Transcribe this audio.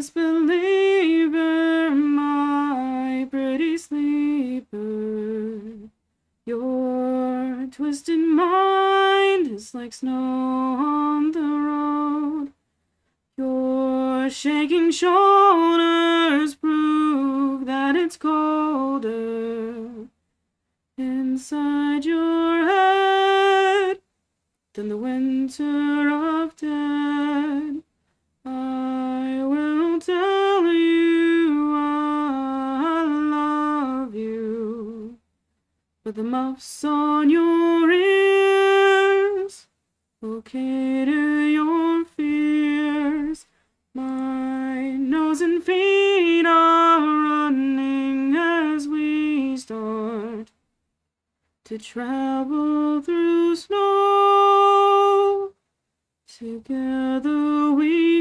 Miss Believer, my pretty sleeper. Your twisted mind is like snow on the road. Your shaking shoulders prove that it's colder inside your head than the winter of dead. But the muffs on your ears will cater your fears. My nose and feet are running as we start to travel through snow. Together we.